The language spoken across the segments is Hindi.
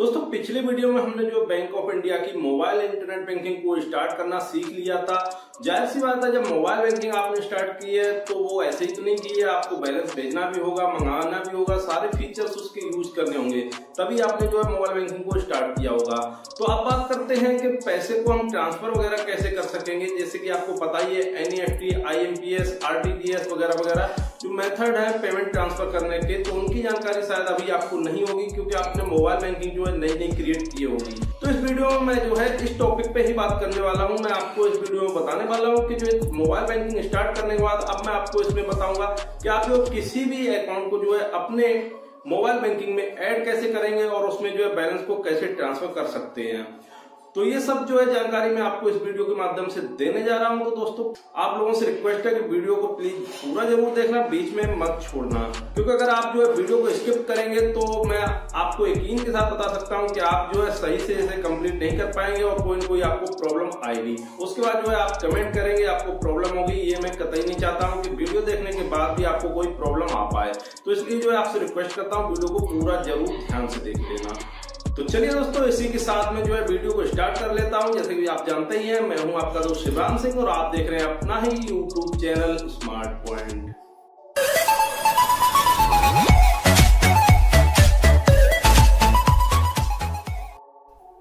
दोस्तों, पिछले वीडियो में हमने जो बैंक ऑफ़ इंडिया की मोबाइल इंटरनेट बैंकिंग को स्टार्ट करना सीख लिया था। ज़ाहिर सी बात है, जब मोबाइल बैंकिंग आपने स्टार्ट की है तो वो ऐसे ही तो नहीं की है आपको बैलेंस भेजना भी होगा, मंगाना भी होगा, सारे फीचर्स उसके यूज़ करने होंगे, तभी आपने जो है मोबाइल बैंकिंग को स्टार्ट किया होगा। तो अब बात करते हैं कि पैसे को हम ट्रांसफ़र वगैरह कैसे कर सकेंगे, जैसे कि आपको पता ही है एनईएफटी आईएमपीएस आरटीजीएस वगैरह वगैरह, जो मेथड है पेमेंट ट्रांसफ़र करने के तो उनकी जानकारी शायद अभी आपको नहीं होगी, क्योंकि आपने मोबाइल बैंकिंग जो है नई नई क्रिएट की होगी। तो इस वीडियो में मैं जो है, इस टॉपिक पे ही बात करने वाला हूँ। मैं आपको इस वीडियो में बताने वाला हूँ कि जो मोबाइल बैंकिंग स्टार्ट करने के बाद, अब मैं आपको इसमें बताऊँगा कि आप लोग किसी भी अकाउंट को जो है अपने मोबाइल बैंकिंग में ऐड कैसे करेंगे और उसमें जो है बैलेंस को कैसे ट्रांसफ़र कर सकते हैं। तो ये सब जो है जानकारी मैं आपको इस वीडियो के माध्यम से देने जा रहा हूँ। तो दोस्तों, आप लोगों से रिक्वेस्ट है कि वीडियो को प्लीज़ पूरा ज़रूर देखना, बीच में मत छोड़ना। क्योंकि अगर आप जो है वीडियो को स्किप करेंगे तो मैं आपको यकीन के साथ बता सकता हूँ कि आप जो है सही से इसे कंप्लीट नहीं कर पाएँगे और कोई कोई आपको प्रॉब्लम आएगी। उसके बाद जो है आप कमेंट करेंगे, आपको प्रॉब्लम होगी। ये मैं कतई नहीं चाहता हूँ कि वीडियो देखने के बाद भी आपको कोई प्रॉब्लम आ पाए। तो इसलिए जो है आपसे रिक्वेस्ट करता हूँ, वीडियो को पूरा ज़रूर ध्यान से देख लेना। तो चलिए दोस्तों, इसी के साथ में जो है वीडियो को स्टार्ट कर लेता हूँ। जैसे कि आप जानते ही हैं, मैं हूँ आपका दोस्त शिवराम सिंह और आप देख रहे हैं अपना ही यूट्यूब चैनल स्मार्ट पॉइंट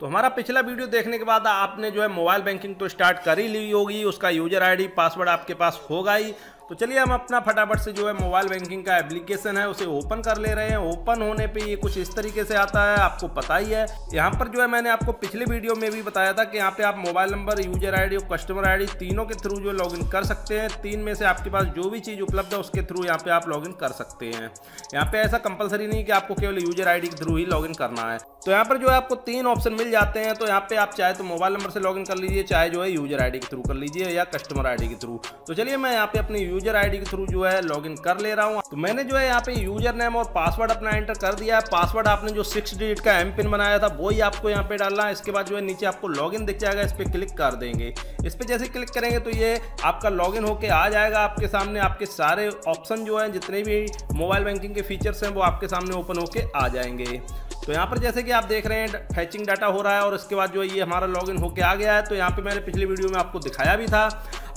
तो हमारा पिछला वीडियो देखने के बाद आपने जो है मोबाइल बैंकिंग तो स्टार्ट कर ही ली होगी, उसका यूज़र आईडी पासवर्ड आपके पास होगा ही। तो चलिए हम अपना फटाफट से जो है मोबाइल बैंकिंग का एप्लीकेशन है, उसे ओपन कर ले रहे हैं। ओपन होने पे ये कुछ इस तरीके से आता है, आपको पता ही है। यहाँ पर जो है मैंने आपको पिछले वीडियो में भी बताया था कि यहाँ पे आप मोबाइल नंबर यूज़र आईडी और कस्टमर आईडी तीनों के थ्रू जो लॉगिन कर सकते हैं। तीन में से आपके पास जो भी चीज़ उपलब्ध है, उसके थ्रू यहाँ पे आप लॉगिन कर सकते हैं। यहाँ पे ऐसा कंपलसरी नहीं कि आपको केवल यूज़र आईडी के थ्रू ही लॉगिन करना है। तो यहाँ पर जो है आपको तीन ऑप्शन मिल जाते हैं तो यहाँ पे आप चाहे तो मोबाइल नंबर से लॉगिन कर लीजिए, चाहे जो है यूज़र आईडी के थ्रू कर लीजिए या कस्टमर आईडी के थ्रू तो चलिए मैं यहाँ पे अपनी यूज़र आईडी के थ्रू जो है लॉगिन कर ले रहा हूँ। तो मैंने जो है यहाँ पे यूज़र नेम और पासवर्ड अपना एंटर कर दिया है। पासवर्ड आपने जो सिक्स डिजिट का एम पिन बनाया था, वही आपको यहाँ पे डालना है। इसके बाद जो है नीचे आपको लॉगिन दिख जाएगा, इस पर क्लिक कर देंगे। इस पर जैसे क्लिक करेंगे तो ये आपका लॉगिन होके आ जाएगा आपके सामने। आपके सारे ऑप्शन जो है, जितने भी मोबाइल बैंकिंग के फीचर्स हैं, वो आपके सामने ओपन होकर आ जाएँगे। तो यहाँ पर जैसे कि आप देख रहे हैं, फैचिंग डाटा हो रहा है और उसके बाद जो है ये हमारा लॉगिन होके आ गया है। तो यहाँ पे मैंने पिछली वीडियो में आपको दिखाया भी था।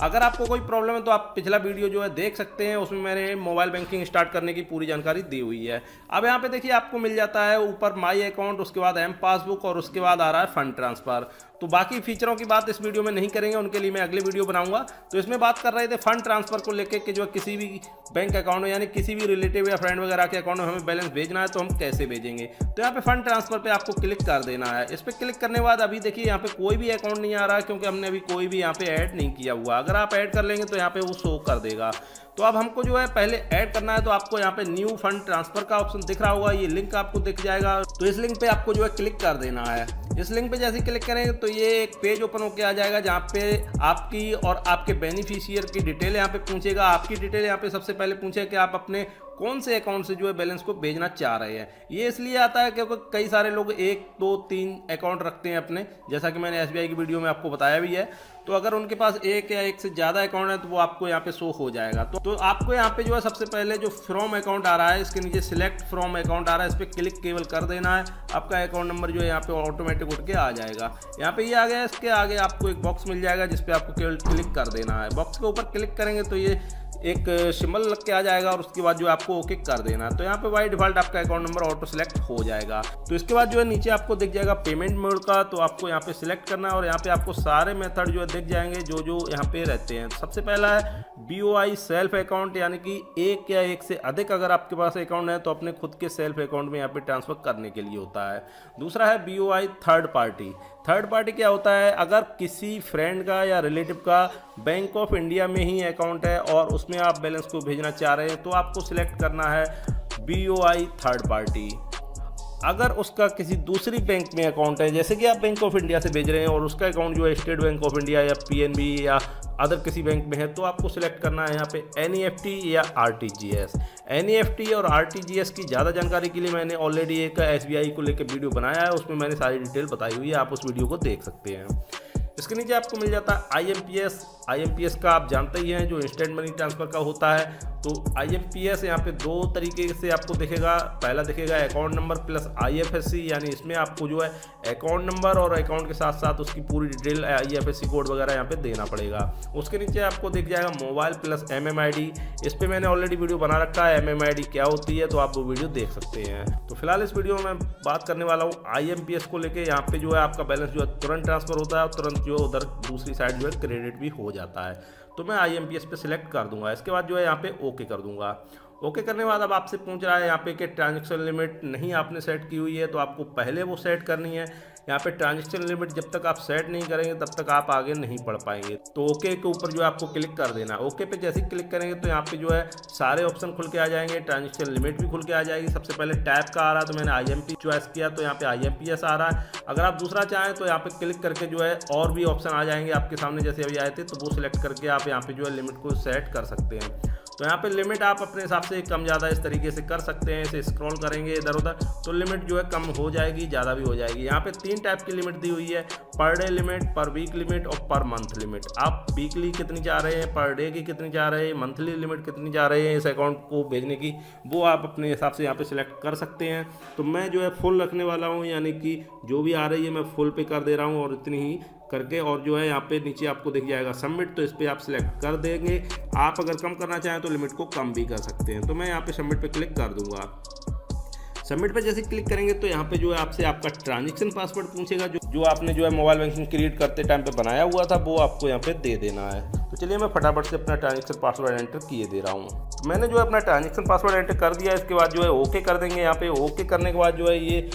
अगर आपको कोई प्रॉब्लम है तो आप पिछला वीडियो जो है देख सकते हैं, उसमें मैंने मोबाइल बैंकिंग स्टार्ट करने की पूरी जानकारी दी हुई है। अब यहाँ पे देखिए, आपको मिल जाता है ऊपर माई अकाउंट उसके बाद एम पासबुक और उसके बाद आ रहा है फंड ट्रांसफ़र तो बाकी फीचरों की बात इस वीडियो में नहीं करेंगे, उनके लिए मैं अगले वीडियो बनाऊँगा। तो इसमें बात कर रहे थे फंड ट्रांसफ़र को लेकर कि जो किसी भी बैंक अकाउंट में, यानी किसी भी रिलेटिव या फ्रेंड वगैरह के अकाउंट में हमें बैलेंस भेजना है तो हम कैसे भेजेंगे? तो यहाँ पे फंड ट्रांसफ़र पे आपको क्लिक कर देना है। इस पर क्लिक करने के बाद अभी देखिए, यहाँ पे कोई भी अकाउंट नहीं आ रहा है क्योंकि हमने अभी कोई भी यहाँ पे ऐड नहीं किया हुआ। अगर आप ऐड कर लेंगे तो यहाँ पे वो शो कर देगा। तो अब हमको जो है पहले ऐड करना है तो आपको यहाँ पे न्यू फंड ट्रांसफ़र का ऑप्शन दिख रहा होगा। ये लिंक आपको दिख जाएगा। तो इस लिंक पे आपको जो है क्लिक कर देना है। इस लिंक पे जैसे क्लिक करेंगे तो ये एक पेज ओपन होकर आ जाएगा जहाँ पे आपकी और आपके बेनिफिशियर की डिटेल यहाँ पे पूछेगा। आपकी डिटेल यहाँ पे सबसे पहले पूछेगा कि आप अपने कौन से अकाउंट से जो है बैलेंस को भेजना चाह रहे हैं? ये इसलिए आता है क्योंकि कई सारे लोग एक दो तीन अकाउंट रखते हैं अपने। जैसा कि मैंने एसबीआई की वीडियो में आपको बताया भी है। तो अगर उनके पास एक या एक से ज़्यादा अकाउंट है तो वो आपको यहाँ पे शो हो जाएगा। तो, तो आपको यहाँ पे जो है सबसे पहले जो फ्रॉम अकाउंट आ रहा है इसके नीचे सिलेक्ट फ्रॉम अकाउंट आ रहा है इस पर क्लिक केवल कर देना है। आपका अकाउंट नंबर जो है यहाँ पे ऑटोमेटिक उठ के आ जाएगा। यहाँ पे ये आ गया इसके आगे आपको एक बॉक्स मिल जाएगा जिसपे आपको केवल क्लिक कर देना है। बॉक्स के ऊपर क्लिक करेंगे तो ये एक सिंबल लग के आ जाएगा और उसके बाद जो आपको ओके कर देना तो यहाँ पे वाई डिफ़ॉल्ट आपका अकाउंट नंबर ऑटो सेलेक्ट हो जाएगा। तो इसके बाद जो है नीचे आपको दिख जाएगा पेमेंट मोड का तो आपको यहाँ पे सिलेक्ट करना है और यहाँ पे आपको सारे मेथड जो है दिख जाएँगे, जो जो यहाँ पे रहते हैं। सबसे पहला है BOI सेल्फ अकाउंट यानी कि एक या एक से अधिक अगर आपके पास अकाउंट है तो अपने खुद के सेल्फ अकाउंट में यहाँ पे ट्रांसफ़र करने के लिए होता है। दूसरा है BOI third party third party क्या होता है? अगर किसी फ्रेंड का या रिलेटिव का बैंक ऑफ़ इंडिया में ही अकाउंट है और उसमें आप बैलेंस को भेजना चाह रहे हैं तो आपको सिलेक्ट करना है B O I third party अगर उसका किसी दूसरी बैंक में अकाउंट है, जैसे कि आप बैंक ऑफ़ इंडिया से भेज रहे हैं और उसका अकाउंट जो है स्टेट बैंक ऑफ़ इंडिया या पीएनबी या अदर किसी बैंक में है तो आपको सिलेक्ट करना है यहाँ पे एन या आर एन और आर टी जी एस की ज़्यादा जानकारी के लिए मैंने ऑलरेडी एक एस बी आई को लेकर वीडियो बनाया है, उसमें मैंने सारी डिटेल बताई हुई है, आप उस वीडियो को देख सकते हैं। इसके नीचे आपको मिल जाता है IMPS M P S I M P S का आप जानते ही हैं, जो इंस्टेंट मनी ट्रांसफ़र का होता है तो आई एम पी एस यहाँ पे दो तरीके से आपको दिखेगा। पहला दिखेगा account number plus I F S C यानी इसमें आपको जो है अकाउंट नंबर और अकाउंट के साथ साथ उसकी पूरी detail I F S C code वगैरह यहाँ पे देना पड़ेगा। उसके नीचे आपको दिख जाएगा mobile plus M M I D इस पर मैंने ऑलरेडी वीडियो बना रखा है एम एम आई डी क्या होती है तो आप वो वीडियो देख सकते हैं। तो फ़िलहाल इस वीडियो में बात करने वाला हूँ आई एम पी एस को लेकर यहाँ पे जो है आपका बैलेंस जो है तुरंत ट्रांसफ़र होता है और तुरंत जो उधर दूसरी साइड जो है क्रेडिट भी हो जाता है। तो मैं आई एम पी एस पर सिलेक्ट कर दूँगा। इसके बाद जो है यहाँ पे ओके कर दूँगा। ओके, करने के बाद अब आपसे पूछ रहा है यहाँ पे कि ट्रांजेक्शन लिमिट नहीं आपने सेट की हुई है तो आपको पहले वो सेट करनी है। यहाँ पे ट्रांजेक्शन लिमिट जब तक आप सेट नहीं करेंगे, तब तक आप आगे नहीं पढ़ पाएँगे। तो ओके के ऊपर जो है आपको क्लिक कर देना। ओके पे जैसे ही क्लिक करेंगे तो यहाँ पे जो है सारे ऑप्शन खुल के आ जाएँगे। ट्रांजेक्शन लिमिट भी खुल के आ जाएगी। सबसे पहले टैप का आ रहा तो मैंने आईएमपी चॉइस किया तो यहाँ पे आई आ रहा है। अगर आप दूसरा चाहें तो यहाँ पे क्लिक करके जो है और भी ऑप्शन आ जाएँगे आपके सामने, जैसे अभी आए थे तो वो सिलेक्ट करके आप यहाँ पे जो है लिमिट को सेट कर सकते हैं। तो यहाँ पे लिमिट आप अपने हिसाब से कम ज़्यादा इस तरीके से कर सकते हैं, इसे स्क्रॉल करेंगे इधर उधर तो लिमिट जो है कम हो जाएगी, ज़्यादा भी हो जाएगी। यहाँ पे तीन टाइप की लिमिट दी हुई है per day limit per week limit और पर मंथ लिमिट आप वीकली कितनी जा रहे हैं पर डे की कितनी जा रहे हैं मंथली लिमिट कितनी जा रहे हैं इस अकाउंट को भेजने की, वो आप अपने हिसाब से यहाँ पर सिलेक्ट कर सकते हैं। तो मैं जो है फुल रखने वाला हूँ, यानी कि जो भी आ रही है मैं फुल पे कर दे रहा हूँ और इतनी ही करके और जो है यहाँ पे नीचे आपको दिख जाएगा सबमिट तो इस पर आप सिलेक्ट कर देंगे। आप अगर कम करना चाहें तो लिमिट को कम भी कर सकते हैं। तो मैं यहाँ पे सबमिट पे क्लिक कर दूँगा। सबमिट पे जैसे क्लिक करेंगे तो यहाँ पे जो है आपसे आपका ट्रांजेक्शन पासवर्ड पूछेगा, जो जो आपने जो है मोबाइल बैंकिंग क्रिएट करते टाइम पे बनाया हुआ था, वो आपको यहाँ पे दे देना है। तो चलिए मैं फटाफट से अपना ट्रांजेक्शन पासवर्ड एंटर किए दे रहा हूँ। मैंने जो है अपना ट्रांजेक्शन पासवर्ड एंटर कर दिया, इसके बाद जो है ओके कर देंगे। यहाँ पे ओके करने के बाद जो है ये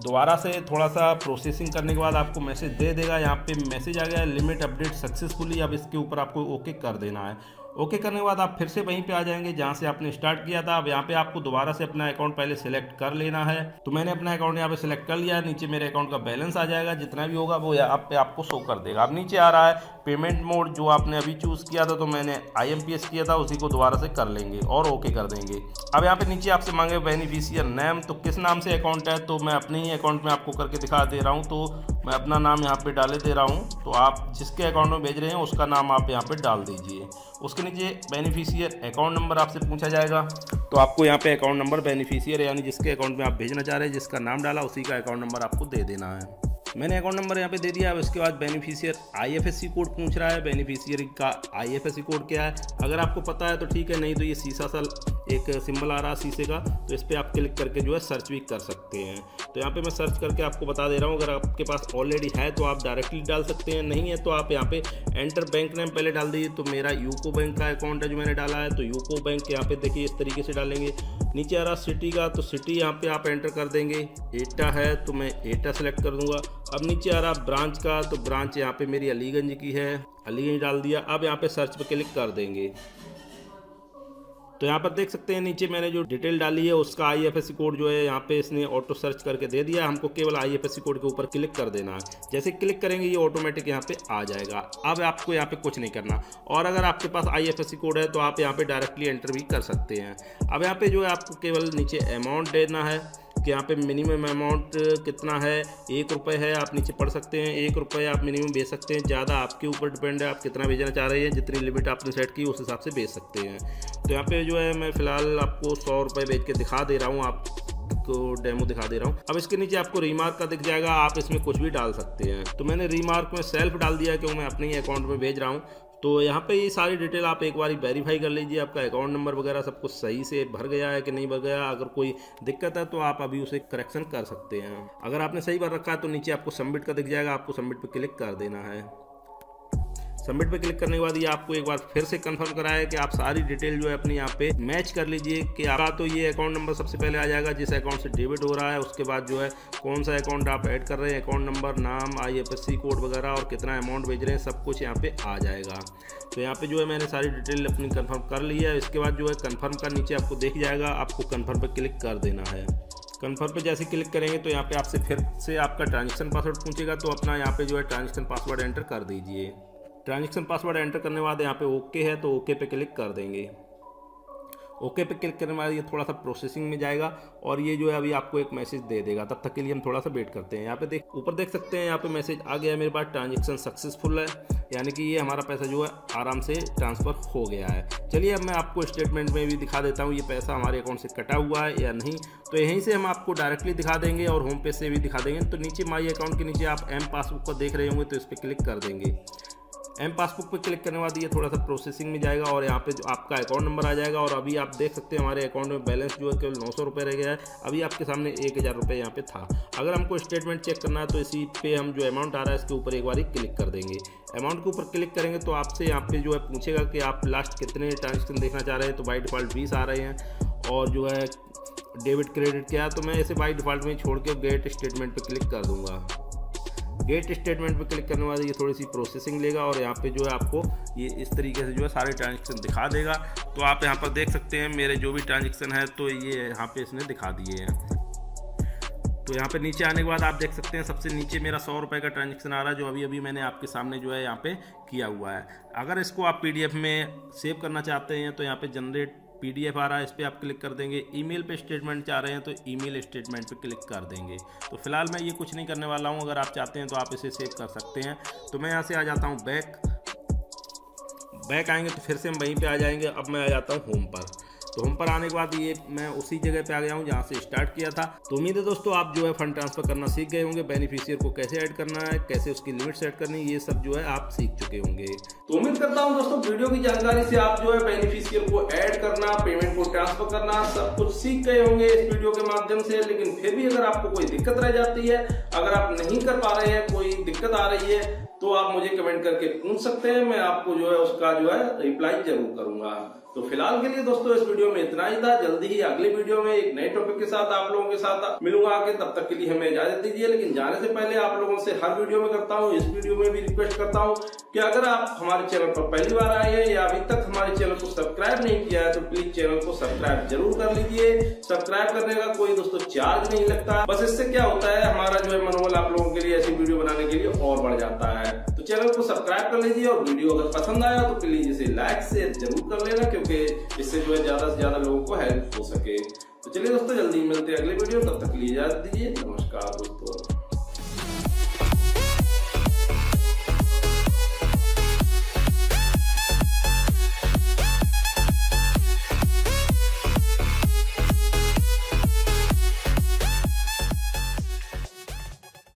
दोबारा से थोड़ा सा प्रोसेसिंग करने के बाद आपको मैसेज दे देगा, यहाँ पे मैसेज आ गया लिमिट अपडेट सक्सेसफुली अब इसके ऊपर आपको ओके कर देना है। ओके, करने के बाद आप फिर से वहीं पे आ जाएँगे जहाँ से आपने स्टार्ट किया था। अब यहाँ पे आपको दोबारा से अपना अकाउंट पहले सेलेक्ट कर लेना है। तो मैंने अपना अकाउंट यहाँ पे सेलेक्ट कर लिया नीचे मेरे अकाउंट का बैलेंस आ जाएगा। जितना भी होगा वो यहाँ पे आपको शो कर देगा। अब नीचे आ रहा है पेमेंट मोड, जो आपने अभी चूज़ किया था तो मैंने आईएमपीएस किया था, उसी को दोबारा से कर लेंगे और ओके कर देंगे। अब यहाँ पे नीचे आपसे मांगे बेनिफिशियर नेम तो किस नाम से अकाउंट है? तो मैं अपने ही अकाउंट में आपको करके दिखा दे रहा हूँ। तो मैं अपना नाम यहाँ पे डाले दे रहा हूँ। तो आप जिसके अकाउंट में भेज रहे हैं, उसका नाम आप यहाँ पे डाल दीजिए। उसके नीचे बेनिफिशियर अकाउंट नंबर आपसे पूछा जाएगा। तो आपको यहाँ पे अकाउंट नंबर बेनिफिशियर यानी जिसके अकाउंट में आप भेजना चाह रहे हैं, जिसका नाम डाला, उसी का अकाउंट नंबर आपको दे देना है। मैंने अकाउंट नंबर यहाँ पे दे दिया, अब इसके बाद बेनिफिशियर आईएफएससी कोड पूछ रहा है। बेनिफिशियर का आईएफएससी कोड क्या है? अगर आपको पता है तो ठीक है, नहीं तो ये शीशा सा एक सिंबल आ रहा है शीशे का तो इस पर आप क्लिक करके जो है सर्च भी कर सकते हैं। तो यहाँ पे मैं सर्च करके आपको बता दे रहा हूँ, अगर आपके पास ऑलरेडी है तो आप डायरेक्टली डाल सकते हैं, नहीं है तो आप यहाँ पे एंटर बैंक नेम पहले डाल दीजिए। तो मेरा यूको बैंक का अकाउंट है जो मैंने डाला है तो यूको बैंक यहाँ पे देखिए इस तरीके से डालेंगे। नीचे आ रहा सिटी का तो सिटी यहाँ पे आप एंटर कर देंगे। एटा है तो मैं एटा सेलेक्ट कर दूँगा। अब नीचे आ रहा ब्रांच का तो ब्रांच यहाँ पे मेरी अलीगंज की है। अलीगंज डाल दिया। अब यहाँ पे सर्च पर क्लिक कर देंगे। तो यहाँ पर देख सकते हैं, नीचे मैंने जो डिटेल डाली है, उसका आईएफएससी कोड जो है, यहाँ पे इसने ऑटो सर्च करके दे दिया। हमको केवल आईएफएससी कोड के ऊपर क्लिक कर देना है। जैसे क्लिक करेंगे, ये ऑटोमेटिक यहाँ पे आ जाएगा। अब आपको यहाँ पे कुछ नहीं करना। और अगर आपके पास आईएफएससी कोड है तो आप यहाँ पे डायरेक्टली एंटर भी कर सकते हैं। अब यहाँ पे जो है, आपको केवल नीचे अमाउंट देना है। कि यहाँ पे मिनिमम अमाउंट कितना है? एक रुपये है, आप नीचे पढ़ सकते हैं। एक रुपये आप मिनिमम बेच सकते हैं। ज़्यादा आपके ऊपर डिपेंड है, आप कितना भेजना चाह रहे हैं। जितनी लिमिट आपने सेट की, उस हिसाब से बेच सकते हैं। तो यहाँ पे जो है, मैं फ़िलहाल आपको सौ रुपये बेच के दिखा दे रहा हूँ। आप को डेमो दिखा दे रहा हूँ। अब इसके नीचे आपको रीमार्क का दिख जाएगा। आप इसमें कुछ भी डाल सकते हैं। तो मैंने रीमार्क में सेल्फ डाल दिया क्यों मैं अपने ही अकाउंट में भेज रहा हूँ। तो यहाँ पे ये सारी डिटेल आप एक बार वेरीफाई कर लीजिए, आपका अकाउंट नंबर वगैरह सब कुछ सही से भर गया है कि नहीं भर गया, अगर कोई दिक्कत है तो आप अभी उसे करेक्शन कर सकते हैं। अगर आपने सही भर रखा है तो नीचे आपको सबमिट का दिख जाएगा, आपको सबमिट पर क्लिक कर देना है। सबमिट पे क्लिक करने के बाद ये आपको एक बार फिर से कंफर्म कराया कि आप सारी डिटेल जो है अपनी यहाँ पे मैच कर लीजिए कि आपका तो ये अकाउंट नंबर सबसे पहले आ जाएगा, जिस अकाउंट से डेबिट हो रहा है, उसके बाद जो है कौन सा अकाउंट आप ऐड कर रहे हैं अकाउंट नंबर नाम आईएफएससी कोड वगैरह और कितना अमाउंट भेज रहे हैं, सब कुछ यहाँ पे आ जाएगा। तो यहाँ पे जो है मैंने सारी डिटेल अपनी कन्फर्म कर ली है, इसके बाद जो है कन्फर्म का नीचे आपको देख जाएगा, आपको कन्फर्म पर क्लिक कर देना है। कन्फर्म पे जैसे क्लिक करेंगे तो यहाँ पे आपसे फिर से आपका ट्रांजेक्शन पासवर्ड पूछेगा तो अपना यहाँ पे जो है ट्रांजेक्शन पासवर्ड एंटर कर दीजिए। ट्रांजेक्शन पासवर्ड एंटर करने के बाद यहाँ पे ओके है तो ओके पे क्लिक कर देंगे। ओके पे क्लिक करने बाद ये थोड़ा सा प्रोसेसिंग में जाएगा और ये जो है अभी आपको एक मैसेज दे देगा। तब तक के लिए हम थोड़ा सा वेट करते हैं। यहाँ पे देख, ऊपर देख सकते हैं, यहाँ पे मैसेज आ गया मेरे पास, ट्रांजेक्शन सक्सेसफुल है। यानी कि ये हमारा पैसा जो है आराम से ट्रांसफ़र हो गया है। चलिए अब मैं आपको स्टेटमेंट में भी दिखा देता हूँ, ये पैसा हमारे अकाउंट से कटा हुआ है या नहीं। तो यहीं से हम आपको डायरेक्टली दिखा देंगे और होम पेज से भी दिखा देंगे। तो नीचे माई अकाउंट के नीचे आप एम पासबुक को देख रहे होंगे तो इस पर क्लिक कर देंगे। एम पासबुक पर क्लिक करने बाद ये थोड़ा सा प्रोसेसिंग में जाएगा और यहाँ पे जो आपका अकाउंट नंबर आ जाएगा और अभी आप देख सकते हैं हमारे अकाउंट में बैलेंस जो है केवल नौ सौ रह गया है। अभी आपके सामने एक हज़ार रुपये यहाँ पे था। अगर हमको स्टेटमेंट चेक करना है तो इसी पे हम जो अमाउंट आ रहा है इसके ऊपर एक बार क्लिक कर देंगे। अमाउंट के ऊपर क्लिक करेंगे तो आपसे यहाँ पे जो है पूछेगा कि आप लास्ट कितने ट्रांजेक्शन देखना चाह रहे हैं तो बाई डिफ़ॉल्ट बीस आ रहे हैं और जो है डेबिट क्रेडिट क्या है तो मैं इसे बाई डिफ़ॉल्ट में छोड़ के गेट स्टेटमेंट पर क्लिक कर दूँगा। गेट स्टेटमेंट पर क्लिक करने बाद ये थोड़ी सी प्रोसेसिंग लेगा और यहाँ पे जो है आपको ये इस तरीके से जो है सारे ट्रांजेक्शन दिखा देगा। तो आप यहाँ पर देख सकते हैं, मेरे जो भी ट्रांजेक्शन है तो ये यहाँ पे इसने दिखा दिए हैं। तो यहाँ पे नीचे आने के बाद आप देख सकते हैं, सबसे नीचे मेरा सौ रुपये का ट्रांजेक्शन आ रहा है, जो अभी अभी मैंने आपके सामने जो है यहाँ पे किया हुआ है। अगर इसको आप पीडीएफ में सेव करना चाहते हैं तो यहाँ पे जनरेट पीडीएफ आ रहा है, इस पर आप क्लिक कर देंगे। ईमेल पे स्टेटमेंट चाह रहे हैं तो ईमेल स्टेटमेंट पे क्लिक कर देंगे। तो फ़िलहाल मैं ये कुछ नहीं करने वाला हूँ। अगर आप चाहते हैं तो आप इसे सेव कर सकते हैं। तो मैं यहाँ से आ जाता हूँ बैक। बैक आएँगे तो फिर से हम वहीं पे आ जाएँगे। अब मैं आ जाता हूँ होम पर। तो होम पर आने के बाद ये मैं उसी जगह पे आ गया हूँ जहाँ से स्टार्ट किया था। तो उम्मीद है दोस्तों, आप जो है फंड ट्रांसफ़र करना सीख गए होंगे बेनिफिशियर को कैसे ऐड करना है, कैसे उसकी लिमिट सेट करनी ये सब जो है आप सीख चुके होंगे। तो उम्मीद करता हूँ दोस्तों, वीडियो की जानकारी से आप जो है बेनिफिशियर को ऐड करना पेमेंट को ट्रांसफ़र करना, सब कुछ सीख गए होंगे इस वीडियो के माध्यम से। लेकिन फिर भी अगर आपको कोई दिक्कत रह जाती है, अगर आप नहीं कर पा रहे हैं, कोई दिक्कत आ रही है तो आप मुझे कमेंट करके पूछ सकते हैं, मैं आपको जो है उसका जो है रिप्लाई ज़रूर करूँगा। तो फ़िलहाल के लिए दोस्तों, इस वीडियो में इतना ही था। जल्दी ही अगले वीडियो में एक नए टॉपिक के साथ आप लोगों के साथ मिलूँगा आके तब तक के लिए हमें इजाज़त दीजिए, लेकिन जाने से पहले आप लोगों से हर वीडियो में करता हूँ। इस वीडियो में भी रिक्वेस्ट करता हूँ कि अगर आप हमारे चैनल पर पहली बार आए हैं या अभी तक हमारे चैनल को सब्सक्राइब नहीं किया है तो प्लीज़ चैनल को सब्सक्राइब ज़रूर कर लीजिए। सब्सक्राइब करने का कोई दोस्तों चार्ज नहीं लगता। बस इससे क्या होता है, हमारा जो है मनोबल आप लोगों के लिए ऐसी वीडियो बनाने के लिए और बढ़ जाता है। तो चैनल को सब्सक्राइब कर लीजिए और वीडियो अगर पसंद आया तो प्लीज़ इसे लाइक से ज़रूर कर लेना, क्योंकि इससे जो है ज़्यादा से ज़्यादा लोगों को हेल्प हो सके। तो चलिए दोस्तों, जल्दी मिलते हैं अगले वीडियो तब तक लिए इजाज़त दीजिए। नमस्कार दोस्तों।